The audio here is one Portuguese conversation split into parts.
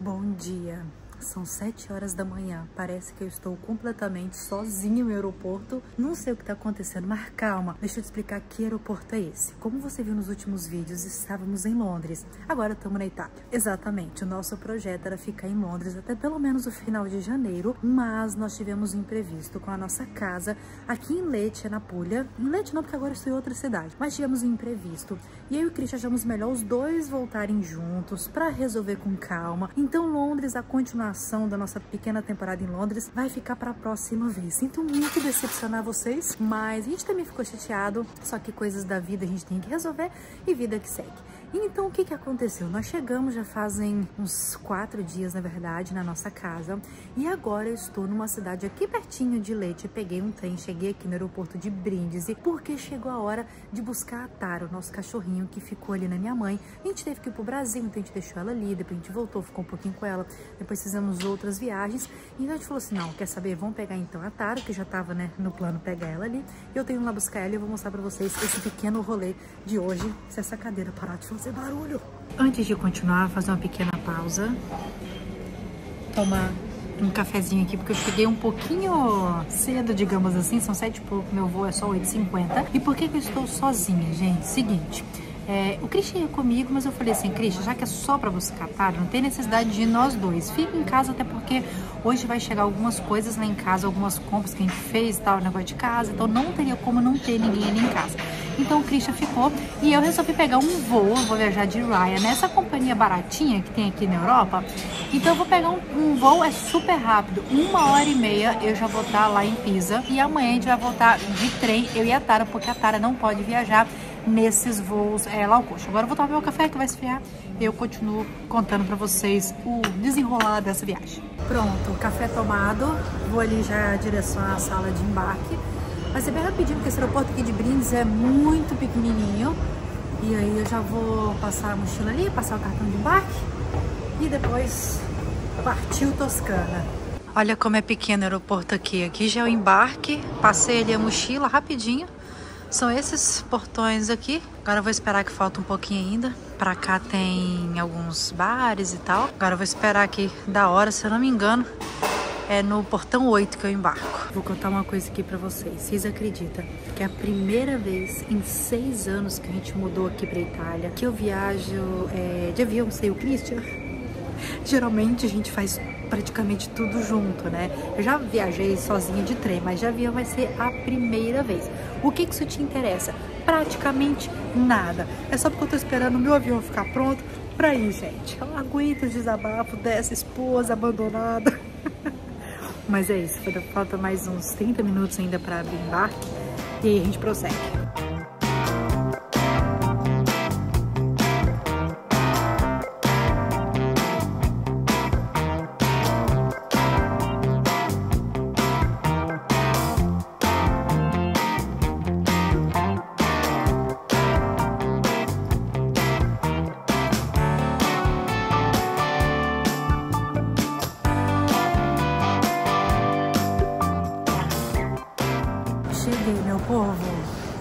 Bom dia. São sete horas da manhã. Parece que eu estou completamente sozinha no aeroporto. Não sei o que está acontecendo, mas calma. Deixa eu te explicar que aeroporto é esse. Como você viu nos últimos vídeos, estávamos em Londres. Agora estamos na Itália. Exatamente. O nosso projeto era ficar em Londres até pelo menos o final de janeiro, mas nós tivemos um imprevisto com a nossa casa aqui em Lecce, na Puglia. Em Lecce não, porque agora estou em outra cidade. Mas tivemos um imprevisto. E eu e o Chris achamos melhor os dois voltarem juntos para resolver com calma. Então Londres, a continuação da nossa pequena temporada em Londres vai ficar para a próxima vez. Sinto muito decepcionar vocês, mas a gente também ficou chateado, só que coisas da vida a gente tem que resolver e vida que segue. Então, o que, que aconteceu? Nós chegamos já fazem uns quatro dias, na verdade, na nossa casa. E agora eu estou numa cidade aqui pertinho de Leite. Peguei um trem, cheguei aqui no aeroporto de Brindisi, porque chegou a hora de buscar a Tara, o nosso cachorrinho que ficou ali na minha mãe. A gente teve que ir pro Brasil, então a gente deixou ela ali, depois a gente voltou, ficou um pouquinho com ela. Depois fizemos outras viagens. E a gente falou assim, não, quer saber? Vamos pegar então a Tara, que já tava, né, no plano pegar ela ali. E eu tenho lá buscar ela e eu vou mostrar pra vocês esse pequeno rolê de hoje, se essa cadeira parar de fazer barulho. Antes de continuar, fazer uma pequena pausa. Tomar um cafezinho aqui, porque eu cheguei um pouquinho cedo, digamos assim, são sete e pouco, meu voo é só 8h50. E por que, que eu estou sozinha, gente? Seguinte, é, o Christian ia comigo, mas eu falei assim, Christian, já que é só pra você catar, não tem necessidade de ir nós dois. Fica em casa, até porque hoje vai chegar algumas coisas lá em casa, algumas compras que a gente fez, tal, negócio de casa, então não teria como não ter ninguém ali em casa. Então o Christian ficou e eu resolvi pegar um voo, vou viajar de Ryan, nessa companhia baratinha que tem aqui na Europa. Então eu vou pegar um, um, voo, é super rápido, uma hora e meia eu já vou estar lá em Pisa. E amanhã a gente vai voltar de trem, eu e a Tara, porque a Tara não pode viajar nesses voos é, lá ao coxo. Agora eu vou tomar meu café que vai esfriar e eu continuo contando pra vocês o desenrolar dessa viagem. Pronto, café tomado, vou ali já direção à sala de embarque. Vai ser bem rapidinho, porque esse aeroporto aqui de Brindes é muito pequenininho. E aí eu já vou passar a mochila ali, passar o cartão de embarque e depois partiu Toscana. Olha como é pequeno o aeroporto aqui. Aqui já é o embarque, passei ali a mochila rapidinho. São esses portões aqui. Agora eu vou esperar que falta um pouquinho ainda. Pra cá tem alguns bares e tal. Agora eu vou esperar aqui da hora, se eu não me engano é no portão 8 que eu embarco. Vou contar uma coisa aqui pra vocês. Vocês acreditam que é a primeira vez em seis anos que a gente mudou aqui pra Itália, que eu viajo é, de avião, sei o Christian? Geralmente a gente faz praticamente tudo junto, né? Eu já viajei sozinha de trem, mas de avião vai ser a primeira vez. O que que isso te interessa? Praticamente nada. É só porque eu tô esperando o meu avião ficar pronto pra ir, gente. Eu aguento o desabafo dessa esposa abandonada. Mas é isso, falta mais uns 30 minutos ainda para abrir embarque e aí a gente prossegue.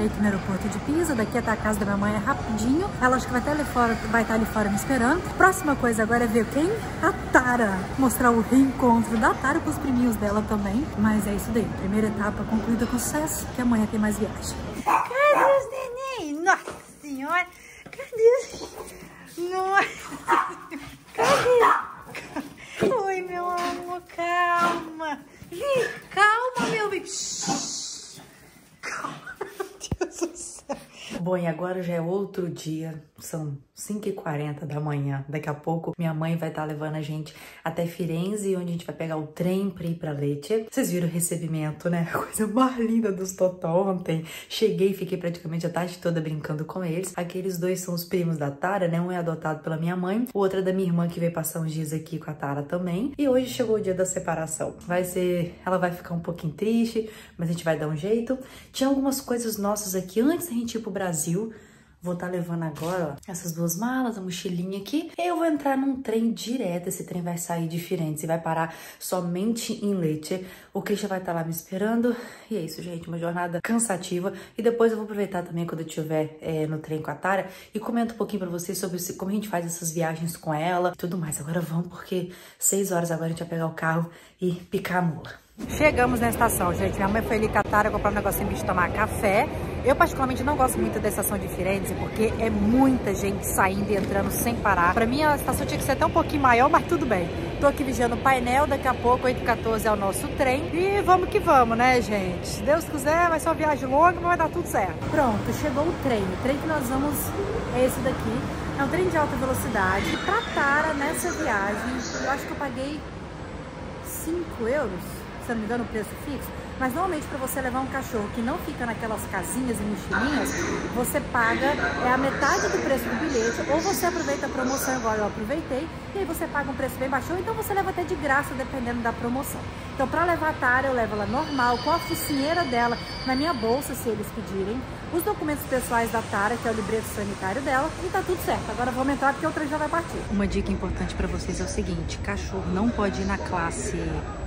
Parei aqui no aeroporto de Pisa, daqui até a casa da minha mãe é rapidinho. Ela acho que vai, ali fora, vai estar ali fora me esperando. Próxima coisa agora é ver quem? A Tara. Mostrar o reencontro da Tara com os priminhos dela também. Mas é isso daí. Primeira etapa concluída com sucesso, que amanhã tem mais viagem. Cadê os neném? Nossa senhora! Cadê? Nossa! Cadê? Oi, meu amor, calma! Calma, meu bebê! Calma! Jesus. Bom, e agora já é outro dia, são 5h40 da manhã. Daqui a pouco minha mãe vai estar tá levando a gente até Firenze, onde a gente vai pegar o trem pra ir pra Lecce. Vocês viram o recebimento, né? A coisa mais linda dos Totó ontem. Cheguei e fiquei praticamente a tarde toda brincando com eles. Aqueles dois são os primos da Tara, né? Um é adotado pela minha mãe, o outro é da minha irmã que veio passar uns dias aqui com a Tara também. E hoje chegou o dia da separação. Vai ser... Ela vai ficar um pouquinho triste, mas a gente vai dar um jeito. Tinha algumas coisas nossas aqui antes da gente ir pro Brasil Vou estar tá levando agora ó, essas duas malas, a mochilinha aqui. Eu vou entrar num trem direto. Esse trem vai sair de Firenze vai parar somente em Lecce. O Christian vai estar tá lá me esperando. E é isso, gente. Uma jornada cansativa. E depois eu vou aproveitar também quando eu estiver é, no trem com a Tara e comento um pouquinho pra vocês sobre como a gente faz essas viagens com ela e tudo mais. Agora vamos, porque seis horas agora a gente vai pegar o carro e picar a mula. Chegamos na estação, gente. Minha mãe foi ali catar, comprar um negocinho gente tomar café. Eu particularmente não gosto muito da estação de Firenze, porque é muita gente saindo e entrando sem parar. Pra mim a estação tinha que ser até um pouquinho maior, mas tudo bem. Tô aqui vigiando o painel, daqui a pouco, 8h14 é o nosso trem. E vamos que vamos, né, gente? Se Deus quiser, vai ser uma viagem longa, mas vai dar tudo certo. Pronto, chegou o trem. O trem que nós vamos é esse daqui. É um trem de alta velocidade. Pra Tara, nessa viagem, eu acho que eu paguei 5 euros se não me engano, o preço fixo. Mas normalmente para você levar um cachorro que não fica naquelas casinhas e mochilinhas, você paga é a metade do preço do bilhete, ou você aproveita a promoção igual eu aproveitei, e aí você paga um preço bem baixo, ou então você leva até de graça, dependendo da promoção. Então para levar a Tara, eu levo ela normal, com a focinheira dela na minha bolsa, se eles pedirem, os documentos pessoais da Tara, que é o libreto sanitário dela, e tá tudo certo. Agora vamos entrar porque o trem já vai partir. Uma dica importante para vocês é o seguinte, cachorro não pode ir na classe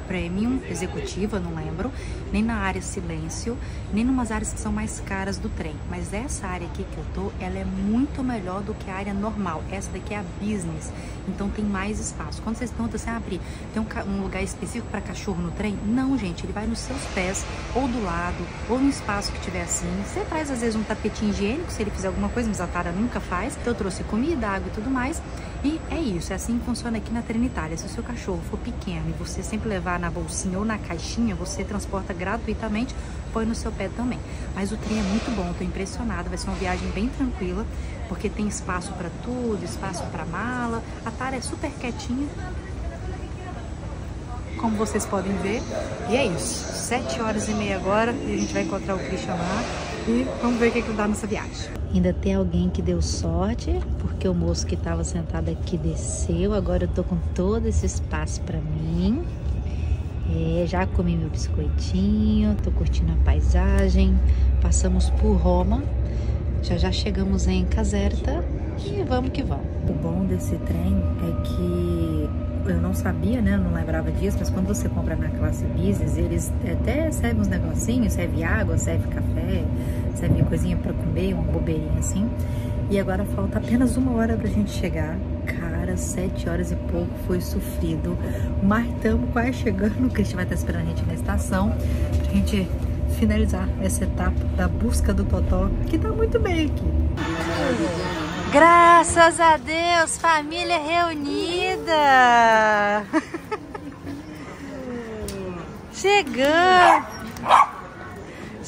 premium, executiva, não lembro, nem na área silêncio, nem numas áreas que são mais caras do trem. Mas essa área aqui que eu tô, ela é muito melhor do que a área normal. Essa daqui é a business, então tem mais espaço. Quando vocês estão assim, abrir, tem um, um lugar específico para cachorro no trem? Não, gente, ele vai nos seus pés, ou do lado, ou no espaço que tiver assim. Você traz às vezes um tapetinho higiênico, se ele fizer alguma coisa, mas a Tara nunca faz. Então eu trouxe comida, água e tudo mais. E é isso, é assim que funciona aqui na Trinitária. Se o seu cachorro for pequeno e você sempre levar na bolsinha ou na caixinha, você transporta gratuitamente, põe no seu pé também. Mas o trem é muito bom, tô impressionada, vai ser uma viagem bem tranquila, porque tem espaço para tudo, espaço para mala. A Tara é super quietinha, como vocês podem ver. E é isso, sete horas e meia agora, e a gente vai encontrar o Christian lá e vamos ver o que, que dá nessa viagem. Ainda tem alguém que deu sorte, porque o moço que estava sentado aqui desceu. Agora eu tô com todo esse espaço para mim. É, já comi meu biscoitinho, tô curtindo a paisagem. Passamos por Roma. Já já chegamos em Caserta e vamos que vamos. O bom desse trem é que eu não sabia, né? Eu não lembrava disso, mas quando você compra na classe business, eles até servem uns negocinhos, serve água, serve café, serve coisinha para comer, uma bobeirinha assim. E agora falta apenas uma hora pra gente chegar. Cara, sete horas e pouco foi sofrido. Mas estamos quase chegando. O Cristian vai estar esperando a gente na estação pra gente finalizar essa etapa da busca do Totó, que tá muito bem aqui. Graças a Deus, família reunida. Chegou.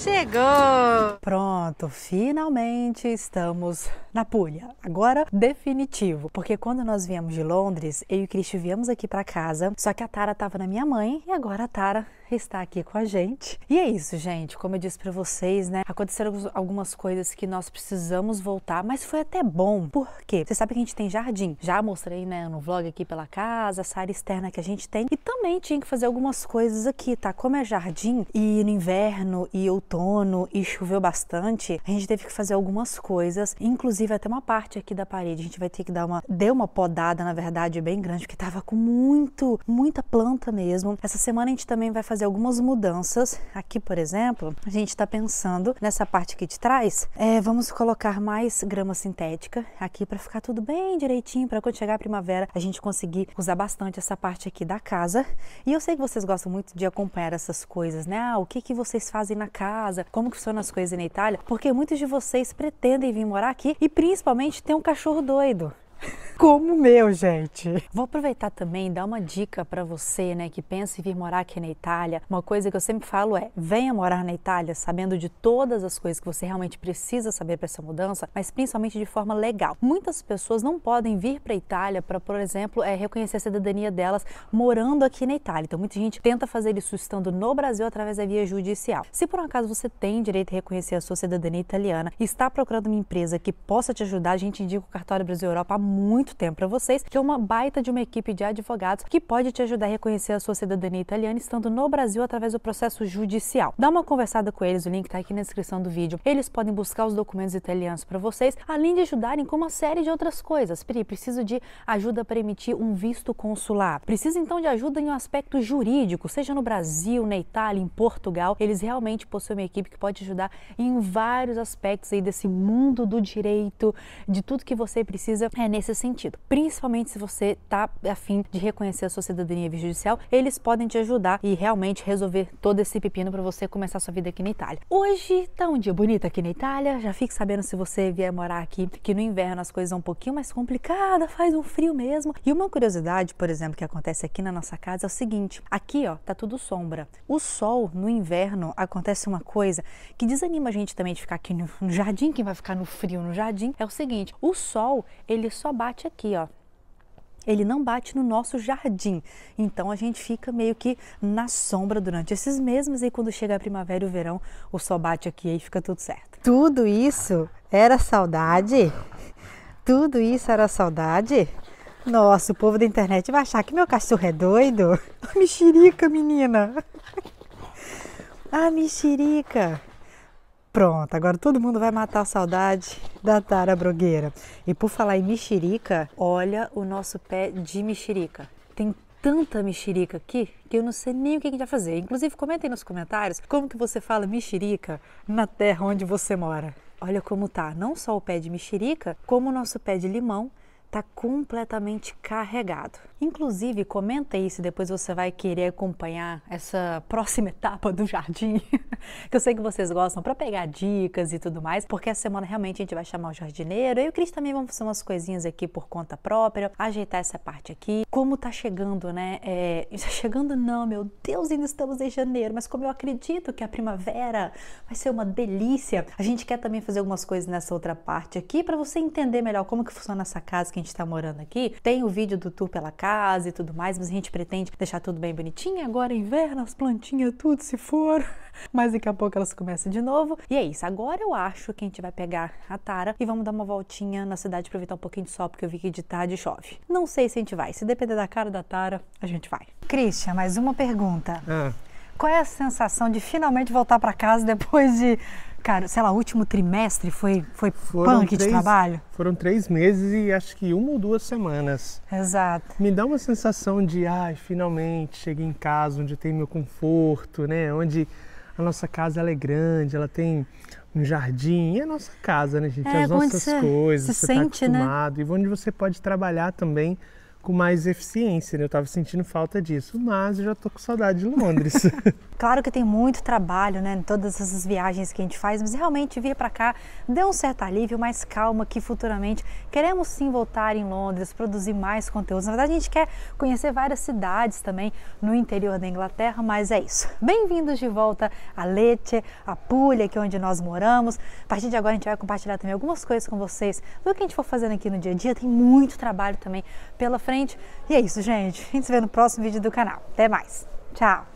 Chegou! Pronto, finalmente estamos na Puglia. Agora, definitivo. Porque quando nós viemos de Londres, eu e o Cristian viemos aqui para casa, só que a Tara estava na minha mãe e agora a Tara está aqui com a gente. E é isso, gente. Como eu disse para vocês, né? Aconteceram algumas coisas que nós precisamos voltar, mas foi até bom. Por quê? Você sabe que a gente tem jardim. Já mostrei, né, no vlog aqui pela casa, essa área externa que a gente tem. E também tinha que fazer algumas coisas aqui, tá? Como é jardim e no inverno e outono e choveu bastante, a gente teve que fazer algumas coisas, inclusive até uma parte aqui da parede. A gente vai ter que dar uma deu uma podada, na verdade, bem grande, porque tava com muito, muita planta mesmo. Essa semana a gente também vai fazer fazer algumas mudanças. Aqui, por exemplo, a gente está pensando nessa parte aqui de trás, é, vamos colocar mais grama sintética aqui para ficar tudo bem direitinho, para quando chegar a primavera a gente conseguir usar bastante essa parte aqui da casa. E eu sei que vocês gostam muito de acompanhar essas coisas, né? Ah, o que, que vocês fazem na casa, como que funcionam as coisas na Itália, porque muitos de vocês pretendem vir morar aqui e principalmente ter um cachorro doido. Como o meu, gente. Vou aproveitar também e dar uma dica para você, né, que pensa em vir morar aqui na Itália. Uma coisa que eu sempre falo é: venha morar na Itália sabendo de todas as coisas que você realmente precisa saber para essa mudança, mas principalmente de forma legal. Muitas pessoas não podem vir para a Itália para, por exemplo, é, reconhecer a cidadania delas morando aqui na Itália. Então, muita gente tenta fazer isso estando no Brasil através da via judicial. Se por um acaso você tem direito a reconhecer a sua cidadania italiana e está procurando uma empresa que possa te ajudar, a gente indica o Cartório Brasil Europa há muito tempo para vocês, que é uma baita de uma equipe de advogados que pode te ajudar a reconhecer a sua cidadania italiana estando no Brasil através do processo judicial. Dá uma conversada com eles, o link está aqui na descrição do vídeo. Eles podem buscar os documentos italianos para vocês, além de ajudarem com uma série de outras coisas. Pri, preciso de ajuda para emitir um visto consular. Preciso então de ajuda em um aspecto jurídico, seja no Brasil, na Itália, em Portugal. Eles realmente possuem uma equipe que pode ajudar em vários aspectos aí desse mundo do direito, de tudo que você precisa é nesse sentido. Principalmente se você está afim de reconhecer a sua cidadania judicial, eles podem te ajudar e realmente resolver todo esse pepino para você começar sua vida aqui na Itália. Hoje tá um dia bonito aqui na Itália. Já fique sabendo se você vier morar aqui, que no inverno as coisas são um pouquinho mais complicadas, faz um frio mesmo. E uma curiosidade, por exemplo, que acontece aqui na nossa casa é o seguinte: aqui, ó, tá tudo sombra. O sol no inverno acontece uma coisa que desanima a gente também de ficar aqui no, no jardim. Quem vai ficar no frio no jardim é o seguinte: o sol ele só bate aqui, ó ele não bate no nosso jardim. Então a gente fica meio que na sombra durante esses meses e quando chega a primavera e o verão, o sol bate aqui e fica tudo certo. Tudo isso era saudade? Tudo isso era saudade? Nossa, o povo da internet vai achar que meu cachorro é doido. A mexerica, menina. A mexerica. Pronto, agora todo mundo vai matar a saudade da Tara Brogueira. E por falar em mexerica, olha o nosso pé de mexerica. Tem tanta mexerica aqui que eu não sei nem o que a gente vai fazer. Inclusive, comentem nos comentários como que você fala mexerica na terra onde você mora. Olha como tá, não só o pé de mexerica, como o nosso pé de limão está completamente carregado. Inclusive, comenta aí se depois você vai querer acompanhar essa próxima etapa do jardim, que eu sei que vocês gostam, para pegar dicas e tudo mais, porque essa semana realmente a gente vai chamar o jardineiro. Eu e o Cris também vamos fazer umas coisinhas aqui por conta própria, ajeitar essa parte aqui. Como tá chegando, né? É, chegando não, meu Deus, ainda estamos em janeiro, mas como eu acredito que a primavera vai ser uma delícia, a gente quer também fazer algumas coisas nessa outra parte aqui para você entender melhor como que funciona essa casa que a gente está morando aqui. Tem o vídeo do tour pela casa e tudo mais, mas a gente pretende deixar tudo bem bonitinho. Agora é inverno, as plantinhas tudo se for, mas daqui a pouco elas começam de novo. E é isso, agora eu acho que a gente vai pegar a Tara e vamos dar uma voltinha na cidade, aproveitar um pouquinho de sol, porque eu vi que de tarde chove. Não sei se a gente vai, se depender da cara da Tara, a gente vai. Christian, mais uma pergunta. Ah. Qual é a sensação de finalmente voltar para casa depois de cara, sei lá, o último trimestre foi, foi foram punk três, de trabalho? Foram três meses e acho que uma ou duas semanas. Exato. Me dá uma sensação de, ai, finalmente cheguei em casa onde tem meu conforto, né? Onde a nossa casa ela é grande, ela tem um jardim, e a nossa casa, né, gente? É, As nossas coisas, você está né? acostumado. Né? E onde você pode trabalhar também com mais eficiência, né? Eu estava sentindo falta disso, mas eu já tô com saudade de Londres. claro que tem muito trabalho, né, em todas essas viagens que a gente faz, mas realmente vir para cá deu um certo alívio, mais calma que futuramente queremos sim voltar em Londres, produzir mais conteúdos. Na verdade, a gente quer conhecer várias cidades também no interior da Inglaterra, mas é isso. Bem-vindos de volta a Lecce, a Puglia, que é onde nós moramos. A partir de agora a gente vai compartilhar também algumas coisas com vocês do que a gente for fazendo aqui no dia a dia. Tem muito trabalho também pela frente frente. E é isso, gente. A gente se vê no próximo vídeo do canal. Até mais. Tchau!